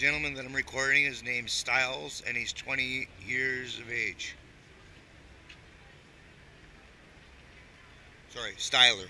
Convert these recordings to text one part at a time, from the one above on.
gentleman that I'm recording is named Styles, and he's 20 years of age. Sorry, Tyler.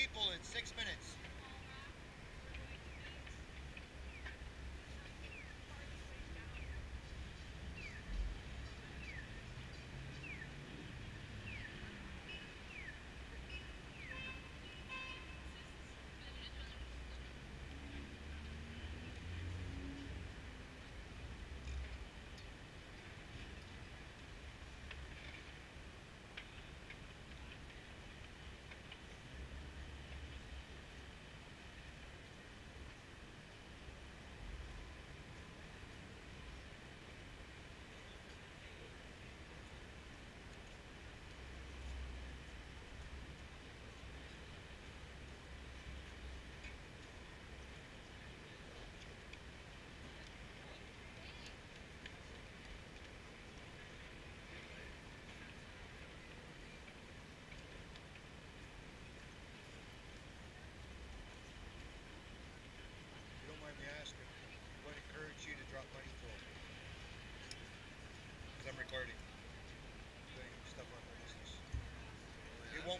People in six minutes.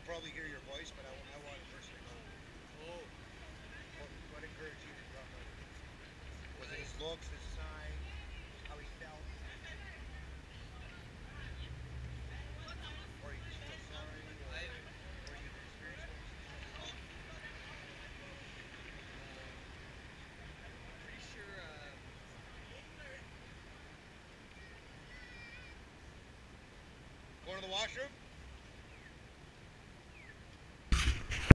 Won't probably hear your voice, but I, I want to personally know. Oh, What, what encouraged you to drop money? Was it his looks, his sign, how he felt? Or you just feel sorry? Or, or you experienced what pretty sure. Uh, Going to the washroom?